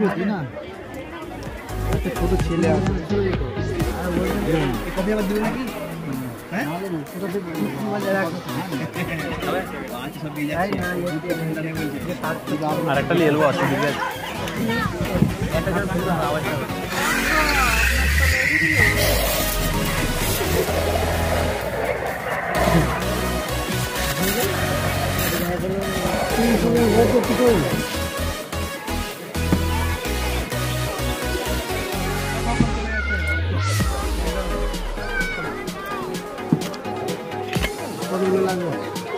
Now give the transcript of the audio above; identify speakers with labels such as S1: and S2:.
S1: করছি না ছোট ছেলে আছে কফি আবার দিবে নাকি হ্যাঁ
S2: আরেকটা নিয়ে এলবো অসুবিধা আছে
S1: これぐらいの。